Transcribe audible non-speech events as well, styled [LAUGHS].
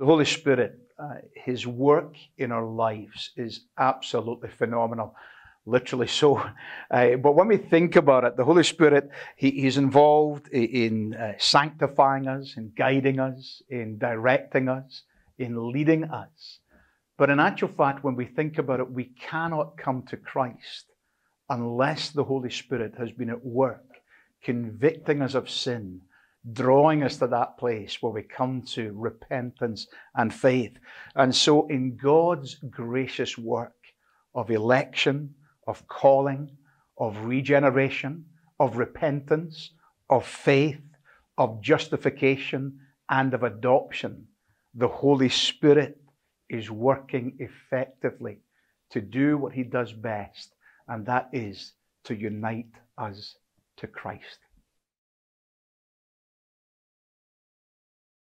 The Holy Spirit, uh, His work in our lives is absolutely phenomenal. Literally so. [LAUGHS] Uh, but when we think about it, the Holy Spirit, he, He's involved in uh, sanctifying us, in guiding us, in directing us, in leading us. But in actual fact, when we think about it, we cannot come to Christ unless the Holy Spirit has been at work, convicting us of sin, drawing us to that place where we come to repentance and faith. And so, in God's gracious work of election, of calling, of regeneration, of repentance, of faith, of justification, and of adoption, the Holy Spirit is working effectively to do what he does best, and that is to unite us to Christ.